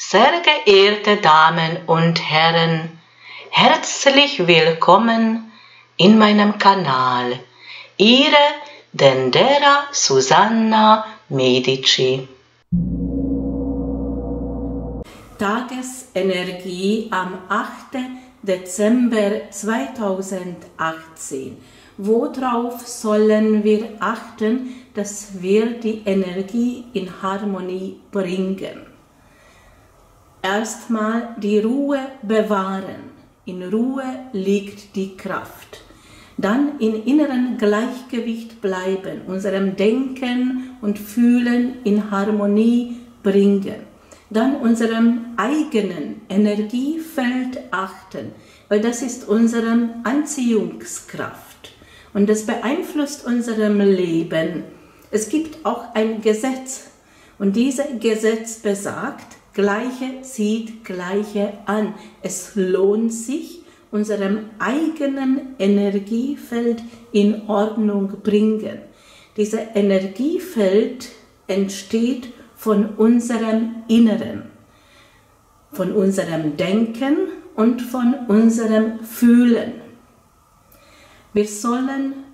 Sehr geehrte Damen und Herren, herzlich willkommen in meinem Kanal. Ihre Dendera Susanna Medici. Tagesenergie am 8. Dezember 2018. Worauf sollen wir achten, dass wir die Energie in Harmonie bringen? Erstmal die Ruhe bewahren. In Ruhe liegt die Kraft. Dann in inneren Gleichgewicht bleiben, unserem Denken und Fühlen in Harmonie bringen. Dann unserem eigenen Energiefeld achten, weil das ist unsere Anziehungskraft und das beeinflusst unserem Leben. Es gibt auch ein Gesetz und dieses Gesetz besagt, Gleiche zieht Gleiche an. Es lohnt sich, unserem eigenen Energiefeld in Ordnung bringen. Dieses Energiefeld entsteht von unserem Inneren, von unserem Denken und von unserem Fühlen. Wir sollen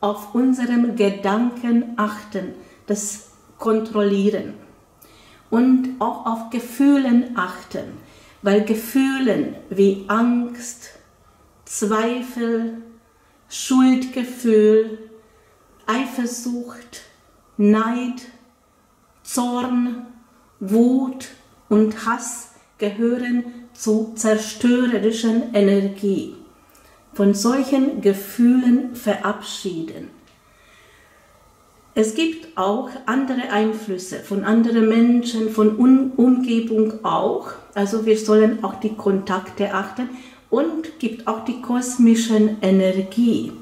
auf unserem Gedanken achten, das kontrollieren und auch auf Gefühlen achten, weil Gefühlen wie Angst, Zweifel, Schuldgefühl, Eifersucht, Neid, Zorn, Wut und Hass gehören zu zerstörerischen Energie. Von solchen Gefühlen verabschieden. Es gibt auch andere Einflüsse von anderen Menschen, von um Umgebung auch. Also wir sollen auch die Kontakte achten und gibt auch die kosmischen Energie.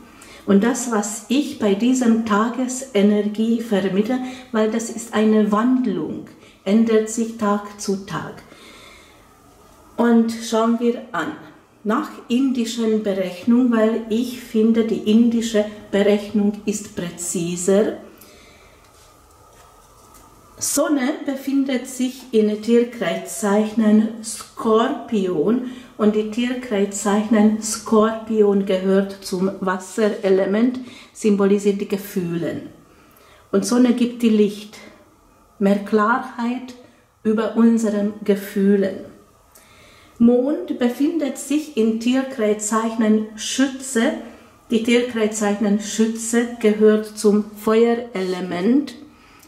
Und das, was ich bei diesem Tagesenergie vermittle, weil das ist eine Wandlung, ändert sich Tag zu Tag. Und schauen wir an, nach indischen Berechnung, weil ich finde, die indische Berechnung ist präziser Sonne befindet sich in Tierkreiszeichen Skorpion und die Tierkreiszeichen Skorpion gehört zum Wasserelement, symbolisiert die Gefühle. Und Sonne gibt die Licht, mehr Klarheit über unseren Gefühlen. Mond befindet sich in Tierkreiszeichen Schütze. Die Tierkreiszeichen Schütze gehört zum Feuerelement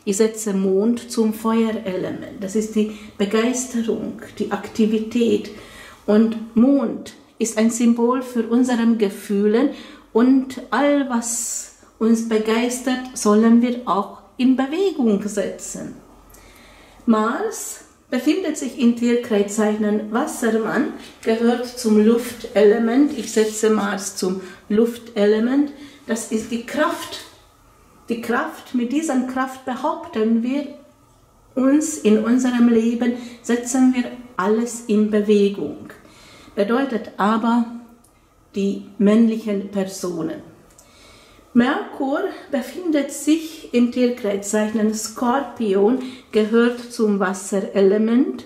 ich setze Mond zum Feuerelement. Das ist die Begeisterung, die Aktivität. Und Mond ist ein Symbol für unsere Gefühle und all, was uns begeistert, sollen wir auch in Bewegung setzen. Mars befindet sich in Tierkreiszeichen Wassermann, gehört zum Luftelement. Ich setze Mars zum Luftelement. Das ist die Kraft die Kraft, mit dieser Kraft behaupten wir uns in unserem Leben, setzen wir alles in Bewegung. Bedeutet aber die männlichen Personen. Merkur befindet sich im Tierkreiszeichen Skorpion, gehört zum Wasserelement.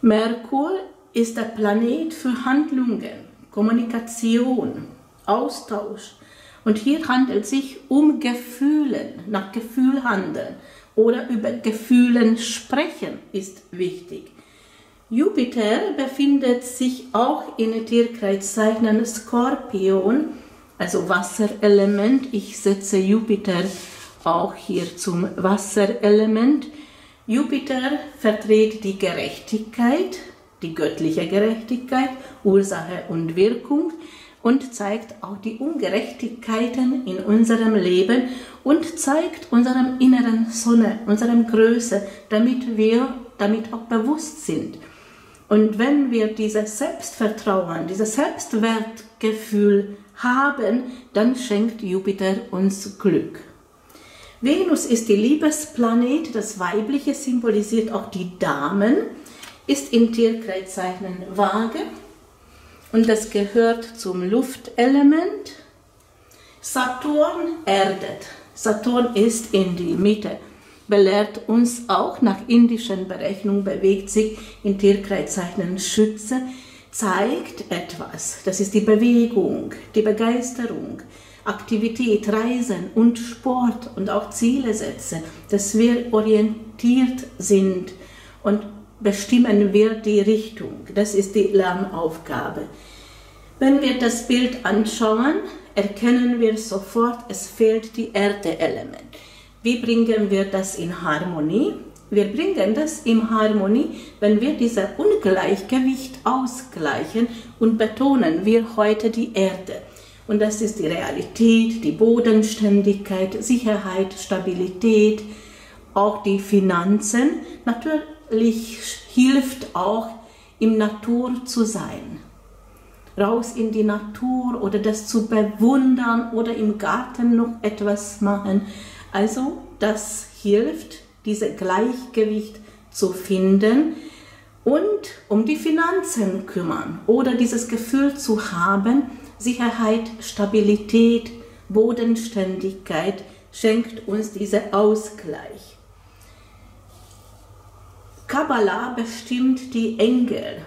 Merkur ist der Planet für Handlungen, Kommunikation, Austausch, und hier handelt es sich um Gefühlen, nach Gefühl handeln oder über Gefühlen sprechen ist wichtig. Jupiter befindet sich auch in Tierkreiszeichen Skorpion, also Wasserelement. Ich setze Jupiter auch hier zum Wasserelement. Jupiter vertritt die Gerechtigkeit, die göttliche Gerechtigkeit, Ursache und Wirkung und zeigt auch die Ungerechtigkeiten in unserem Leben und zeigt unserem inneren Sonne, unserem Größe, damit wir damit auch bewusst sind. Und wenn wir dieses Selbstvertrauen, dieses Selbstwertgefühl haben, dann schenkt Jupiter uns Glück. Venus ist die Liebesplanet, das Weibliche symbolisiert auch die Damen, ist in Tierkreiszeichen Waage und das gehört zum Luftelement. Saturn erdet. Saturn ist in die Mitte. belehrt uns auch, nach indischen Berechnungen bewegt sich in Tierkreiszeichen Schütze, zeigt etwas. Das ist die Bewegung, die Begeisterung, Aktivität, Reisen und Sport und auch Ziele setzen, dass wir orientiert sind und bestimmen wir die Richtung. Das ist die Lernaufgabe. Wenn wir das Bild anschauen, erkennen wir sofort, es fehlt die Erde-Element. Wie bringen wir das in Harmonie? Wir bringen das in Harmonie, wenn wir dieses Ungleichgewicht ausgleichen und betonen wir heute die Erde. Und das ist die Realität, die Bodenständigkeit, Sicherheit, Stabilität, auch die Finanzen. Natürlich hilft auch, im Natur zu sein. Raus in die Natur oder das zu bewundern oder im Garten noch etwas machen. Also das hilft, dieses Gleichgewicht zu finden und um die Finanzen kümmern oder dieses Gefühl zu haben, Sicherheit, Stabilität, Bodenständigkeit schenkt uns dieser Ausgleich. Kabbalah bestimmt die Engel.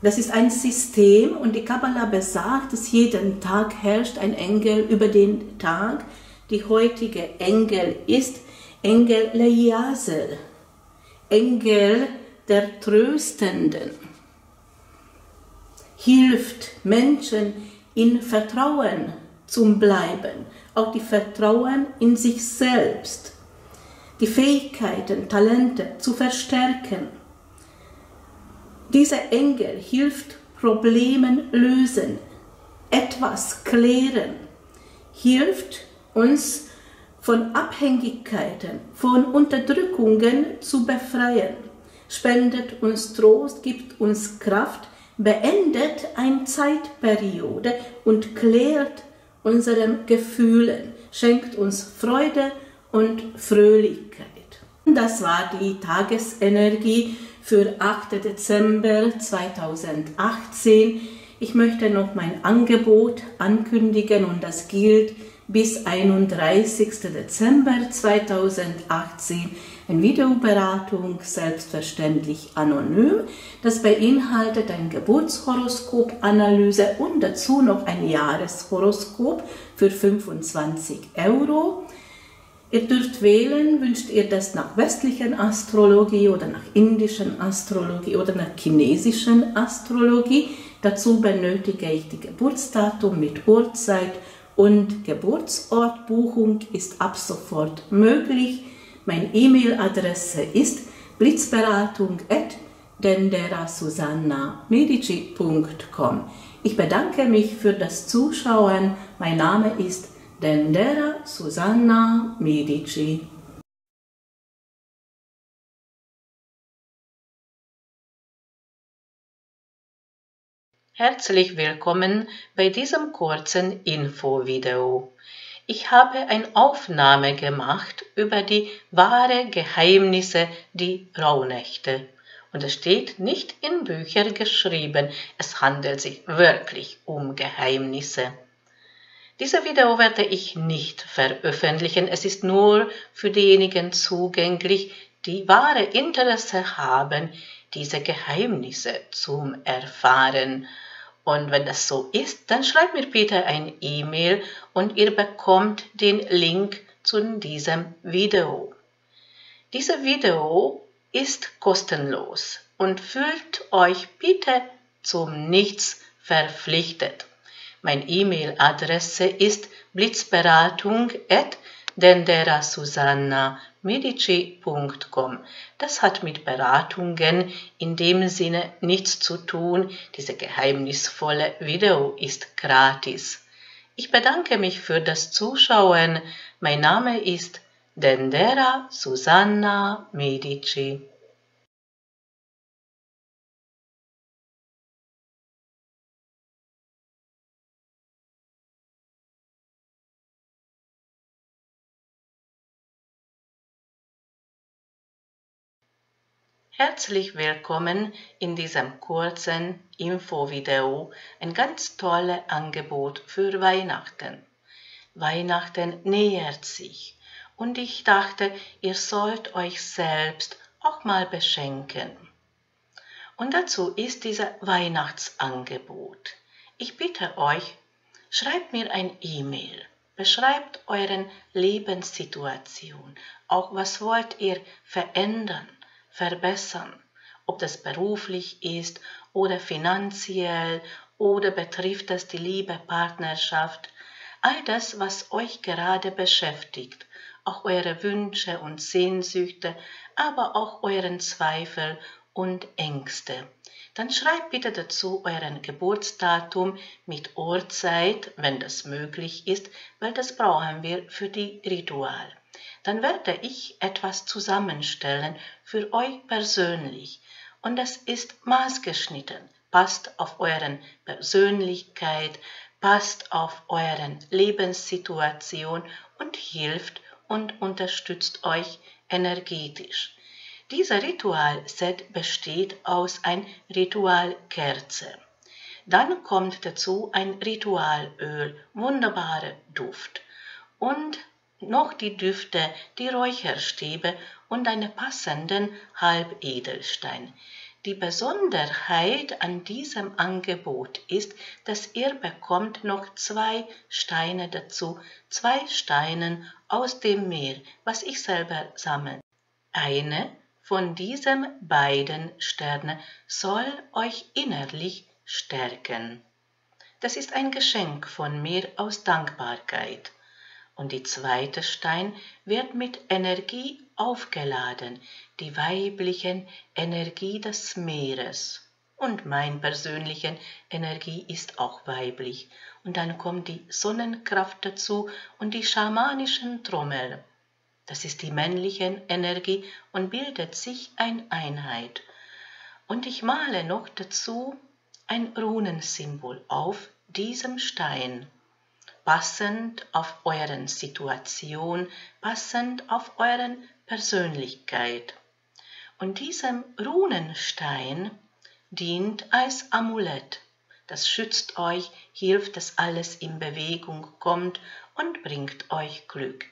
Das ist ein System und die Kabbalah besagt, dass jeden Tag herrscht ein Engel über den Tag. Die heutige Engel ist Engel Leiasel, Engel der Tröstenden hilft Menschen in Vertrauen zu bleiben, auch die Vertrauen in sich selbst, die Fähigkeiten, Talente zu verstärken. Dieser Engel hilft Problemen lösen, etwas klären, hilft uns von Abhängigkeiten, von Unterdrückungen zu befreien, spendet uns Trost, gibt uns Kraft, beendet eine Zeitperiode und klärt unsere Gefühle, schenkt uns Freude und Fröhlichkeit. Das war die Tagesenergie für 8. Dezember 2018. Ich möchte noch mein Angebot ankündigen und das gilt bis 31. Dezember 2018 eine Videoberatung, selbstverständlich anonym. Das beinhaltet ein Geburtshoroskop-Analyse und dazu noch ein Jahreshoroskop für 25 Euro. Ihr dürft wählen, wünscht ihr das nach westlichen Astrologie oder nach indischen Astrologie oder nach chinesischen Astrologie. Dazu benötige ich die Geburtsdatum mit Uhrzeit und Geburtsortbuchung ist ab sofort möglich. Meine E-Mail-Adresse ist blitzberatung.denderasusanna.medici.com. Ich bedanke mich für das Zuschauen. Mein Name ist Dendera Susanna Medici. Herzlich willkommen bei diesem kurzen Infovideo. Ich habe eine Aufnahme gemacht über die wahre Geheimnisse die Rauhnächte. Und es steht nicht in Büchern geschrieben, es handelt sich wirklich um Geheimnisse. Diese Video werde ich nicht veröffentlichen, es ist nur für diejenigen zugänglich, die wahre Interesse haben, diese Geheimnisse zu erfahren und wenn das so ist, dann schreibt mir bitte ein E-Mail und ihr bekommt den Link zu diesem Video. Dieses Video ist kostenlos und fühlt euch bitte zum Nichts verpflichtet. Mein E-Mail-Adresse ist blitzberatung.denderasusanna.com medici.com. Das hat mit Beratungen in dem Sinne nichts zu tun. Diese geheimnisvolle Video ist gratis. Ich bedanke mich für das Zuschauen. Mein Name ist Dendera Susanna Medici. Herzlich willkommen in diesem kurzen Infovideo, ein ganz tolles Angebot für Weihnachten. Weihnachten nähert sich und ich dachte, ihr sollt euch selbst auch mal beschenken. Und dazu ist dieser Weihnachtsangebot. Ich bitte euch, schreibt mir ein E-Mail, beschreibt euren Lebenssituation, auch was wollt ihr verändern, verbessern, ob das beruflich ist oder finanziell oder betrifft das die Liebe, Partnerschaft, all das, was euch gerade beschäftigt, auch eure Wünsche und Sehnsüchte, aber auch euren Zweifel und Ängste. Dann schreibt bitte dazu euren Geburtsdatum mit Uhrzeit, wenn das möglich ist, weil das brauchen wir für die Ritual. Dann werde ich etwas zusammenstellen für euch persönlich und das ist maßgeschnitten, passt auf euren Persönlichkeit, passt auf euren Lebenssituation und hilft und unterstützt euch energetisch. Dieser Ritualset besteht aus ein Ritualkerze. Dann kommt dazu ein Ritualöl, wunderbarer Duft. Und noch die Düfte, die Räucherstäbe und einen passenden Halbedelstein. Die Besonderheit an diesem Angebot ist, dass ihr bekommt noch zwei Steine dazu, zwei Steine aus dem Meer, was ich selber sammle. Eine von diesen beiden Sternen soll euch innerlich stärken. Das ist ein Geschenk von mir aus Dankbarkeit. Und die zweite Stein wird mit Energie aufgeladen, die weiblichen Energie des Meeres. Und mein persönlichen Energie ist auch weiblich. Und dann kommt die Sonnenkraft dazu und die schamanischen Trommel. Das ist die männliche Energie und bildet sich eine Einheit. Und ich male noch dazu ein Runensymbol auf diesem Stein, passend auf euren Situation, passend auf euren Persönlichkeit. Und diesem Runenstein dient als Amulett. Das schützt euch, hilft, dass alles in Bewegung kommt und bringt euch Glück.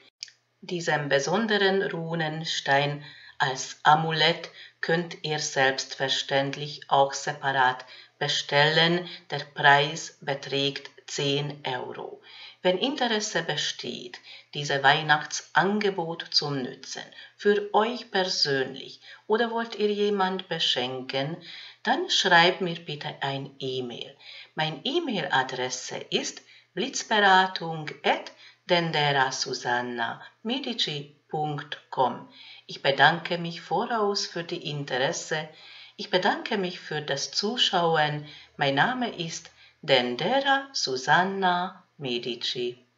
Diesen besonderen Runenstein als Amulett könnt ihr selbstverständlich auch separat bestellen. Der Preis beträgt 10 Euro. Wenn Interesse besteht, dieses Weihnachtsangebot zum Nützen für euch persönlich oder wollt ihr jemand beschenken, dann schreibt mir bitte ein E-Mail. Meine E-Mail-Adresse ist blitzberatung@ denderasusanna.medici.com. Ich bedanke mich voraus für die Interesse. Ich bedanke mich für das Zuschauen. Mein Name ist Dendera Susanna Medici.